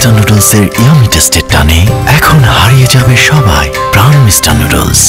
mister নুডলসের yummy টেস্টের টানে এখন হারিয়ে যাবে সবাই প্রাণ মিস্টার নুডলস